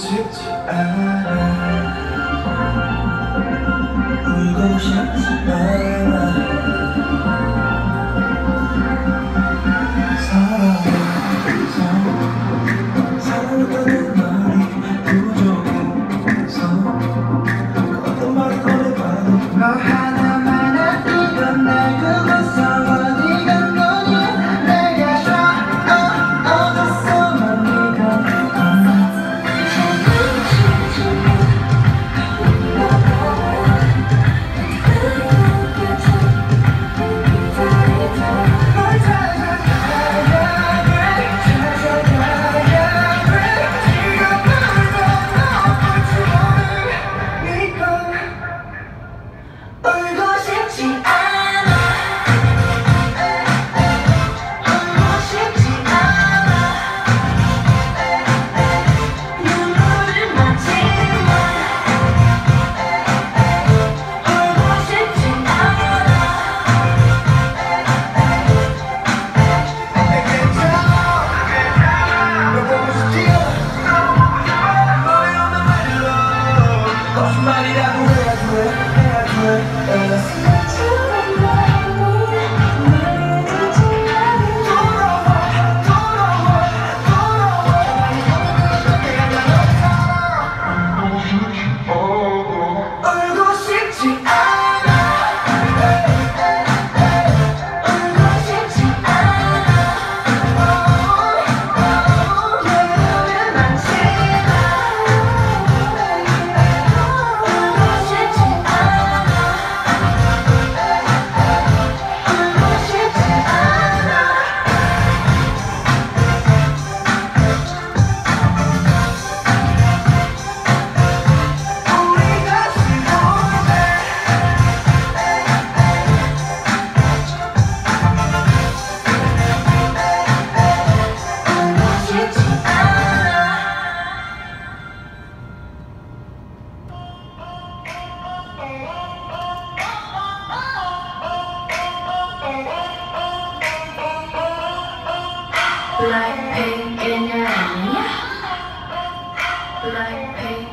shift I'm gonna to shift Like pink in your eye. Like pink.